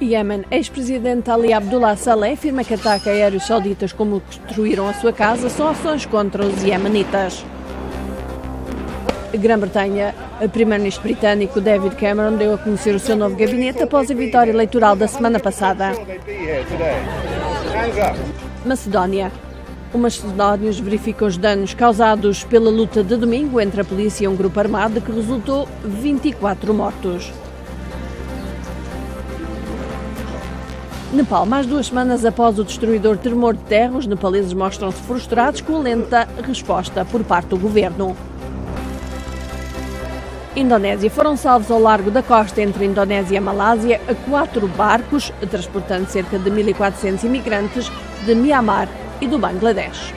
Iêmen, ex-presidente Ali Abdullah Saleh afirma que ataques aéreos sauditas como destruíram a sua casa são ações contra os iemenitas. Grã-Bretanha, o primeiro-ministro britânico David Cameron deu a conhecer o seu novo gabinete após a vitória eleitoral da semana passada. Macedónia. Os macedónios verificam os danos causados pela luta de domingo entre a polícia e um grupo armado que resultou 24 mortos. Nepal, mais duas semanas após o destruidor tremor de terra, os nepaleses mostram-se frustrados com a lenta resposta por parte do governo. Indonésia. Foram salvos ao largo da costa entre Indonésia e Malásia quatro barcos, transportando cerca de 1.400 imigrantes de Myanmar e do Bangladesh.